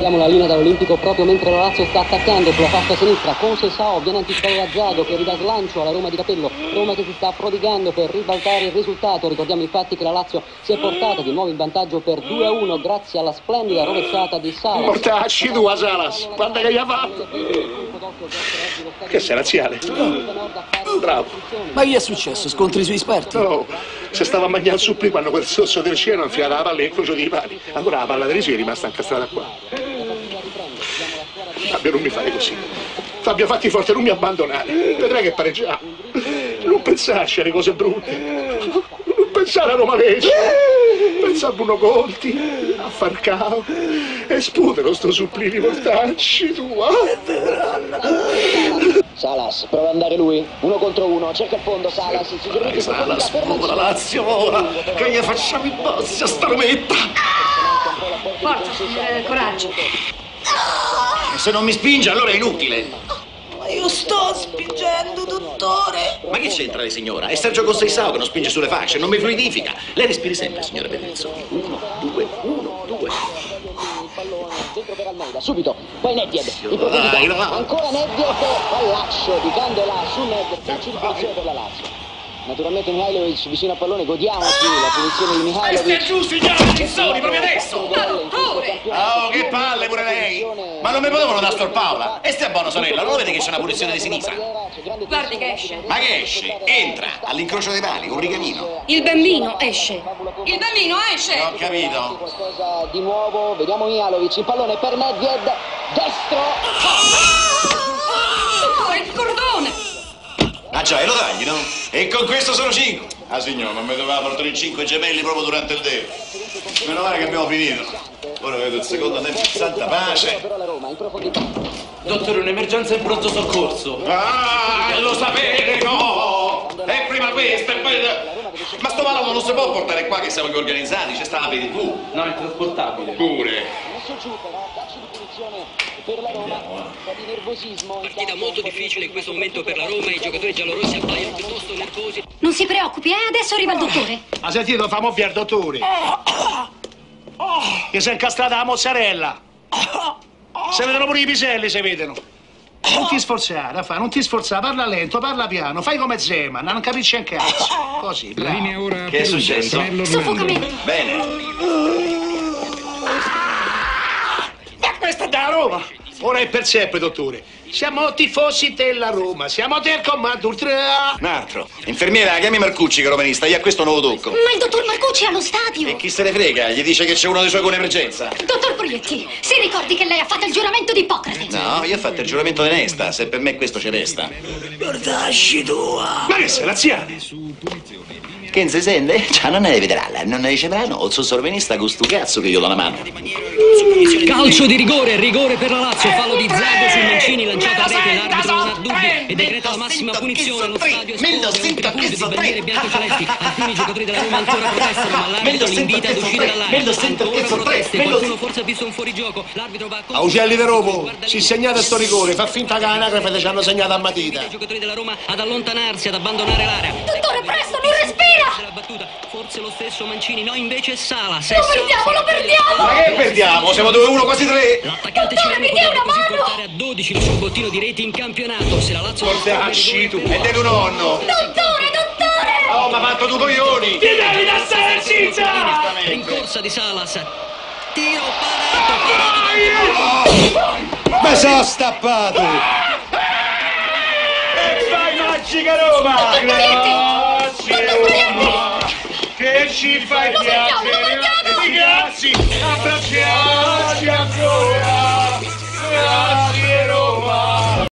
Abbiamo la linea dall'Olimpico proprio mentre la Lazio sta attaccando sulla fascia sinistra con Sesao, viene anticipato da Zago che ridà slancio alla Roma di Capello. Roma che si sta prodigando per ribaltare il risultato. Ricordiamo infatti che la Lazio si è portata di nuovo in vantaggio per 2-1 grazie alla splendida rovesciata di Salas. Portacci tu a Salas, guarda che gli ha fatto. Che sei razziale? Bravo. Ma gli è successo? Scontri sui esperti? No, se stava a mangiare il supplì quando quel sosso del cielo ha infilato la palla in croce di pali. Allora la palla di è rimasta incastrata qua. Fabio, non mi fare così. Fabio, fatti forte, non mi abbandonare. Vedrai che pareggiamo. Non pensarci alle cose brutte. Non pensare a Roma Lecce. Pensa a Bruno Conti, a Farcao. E sputero sto supplì mortacci tua. Salas, prova ad andare lui, uno contro uno, cerca il fondo, Salas, si Salas, povera Lazio, ora, che gli facciamo i bossi a sta rometta. Forza, eh, coraggio. E se non mi spinge allora è inutile. Ma io sto spingendo, dottore. Ma che c'entra lei signora? È Sergio Conceicao che non spinge sulle fasce, non mi fluidifica. Lei respiri sempre, signora Benedizzo. Uno, due, uno, due. Dentro per Almeida, subito, poi Nedved, profondità, va. ancora Nedved, di Candela su Nedved, calcio di punizione per la Lazio. Naturalmente Mihailovic vicino al pallone, godiamoci la punizione di Mihailovic. giù, signora Benedizzo, proprio adesso! Oh, che palle pure lei! Ma non mi potevano dare sto Paola? E stia buono sorella, non lo vedi che c'è una punizione di sinistra? Guardi che esce. Ma che esce? Entra, all'incrocio dei pali, un rigamino. Il bambino esce. Il bambino esce. Ho capito. Qualcosa di nuovo, vediamo Mihailovic, il pallone per Nedved, destro, Dottore, il cordone. Ah già, e lo tagli, no? E con questo sono cinque. Ah signor, non mi doveva portare in cinque gemelli proprio durante il devo. Meno male che abbiamo finito. Ora vedo il secondo tempo santa pace. Dottore, un'emergenza in pronto soccorso. Ah, lo sapete, no! E prima questo, e poi... Ma sto malato non si può portare qua che siamo organizzati, c'è sta la TV. No, è trasportabile. Pure. Giù però, calcio di punizione per la Roma, un po' di nervosismo. Partita molto difficile in questo momento per la Roma, i giocatori giallorossi appaiono piuttosto nervosi. Non si preoccupi, eh? Adesso arriva il dottore. Ha sentito, famo via il dottore. Che si è incastrata la mozzarella. Si vedono pure i piselli, si vedono. Non ti sforzare, fa, non ti sforzare, parla lento, parla piano, fai come Zeman, non capisci un cazzo. Così, La bravo. linea ora Che è successo? Soffocamento. Bene. Ma questa è da Roma! Ora è per sempre, dottore. Siamo tifosi della Roma, siamo del comando ultra. Un altro. Infermiera, chiami Marcucci che è romanista, gli ha questo nuovo tocco. Ma il dottor Marcucci è allo stadio. E chi se ne frega? Gli dice che c'è uno dei suoi con emergenza. Dottor Proietti, si ricordi che lei ha fatto il giuramento di Ippocrate? No, io ho fatto il giuramento di Nesta, se per me questo ci resta. Portacci tua. Ma che sei, laziale? Che non si sente? Cioè, non ne vedrà, non ne riceverà, no. Il suo sorvenista con sto cazzo che io do la mano. Calcio di rigore, rigore per la Lazio, fallo di Zago su Mancini, lanciata a rete, l'arbitro non ha dubbi e decreta la massima punizione. Lo stadio esploso, un tripudio di bandiere bianco-celesti. Alcuni giocatori della Roma ancora protestano, ma l'arbitro li invita ad uscire dall'area. Ancora proteste, qualcuno forse ha visto un fuorigioco. L'arbitro va a A Ugelli di Romo, si segnate sto rigore, fa finta che l'anagrafe ci hanno segnato a matita. i giocatori della Roma ad allontanarsi, ad abbandonare l'area. Dottore, presto, non respira! La battuta, forse lo stesso Mancini, no invece è Sala. Lo perdiamo, lo perdiamo! Ma che perdiamo? Siamo 2-1 quasi 3. L'attaccante Dottore, cileno mi dia una potrebbe così mano! portare a 12 il suo bottino di reti in campionato. Se la Lazio Portacci tu. E del nonno. Dottore, dottore! Oh, ma fatto tu coglioni! Ti devi da stare zitta! Rincorsa di Salas. Tiro parato. Ma sono stappato! E vai magica Roma! Grazie Roma! Ci fai piacere! di grazie! Abbracciamo!